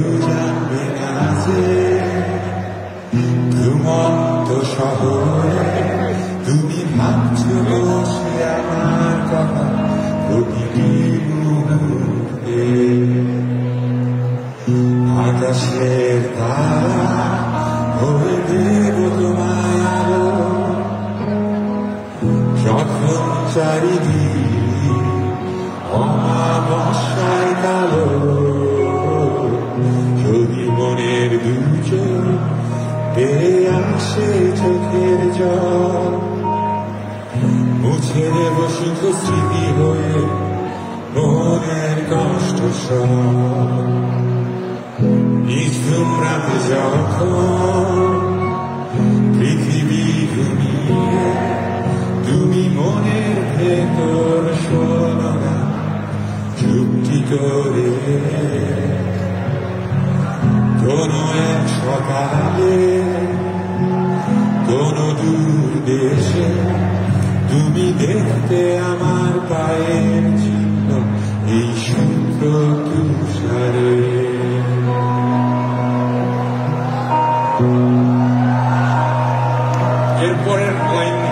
জানবে না যে ঘুমন্ত শহরে তুমি ভাবছ বসে আমার কথা। প্রতিটি মুহূর্তে আকাশের তারা, হয়ে দেব তোমায় যখন চারিদিক পেয়ে আসে চোখের জল। মুছে দেব শুধু স্মৃতি হয়ে মনের কষ্ট সব। রাতে যখন পৃথিবী ঘুমিয়ে তুমি মনের ভেতর শোনো না চুক্তি করে। কোনো সকালে কোন দূর দেশে তুমি দেখতে আমার পায়ের চিহ্ন এই সূত্র তুষারে এরপরের লাইন